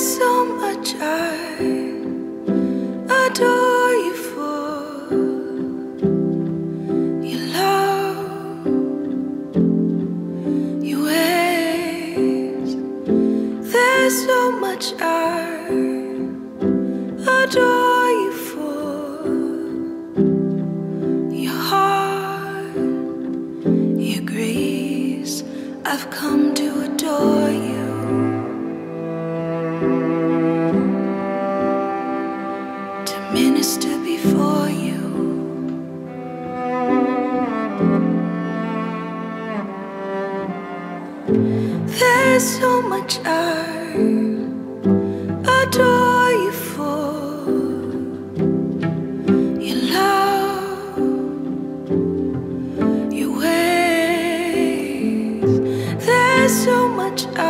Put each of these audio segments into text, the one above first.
so there's so much i adore you for your heart your grace I've come to adore you minister before you. There's so much I adore you for your love, your ways. There's so much I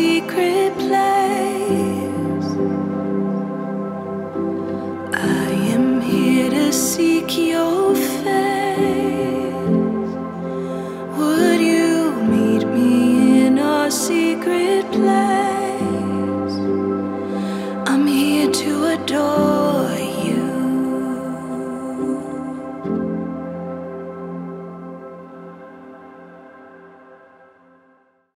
secret place.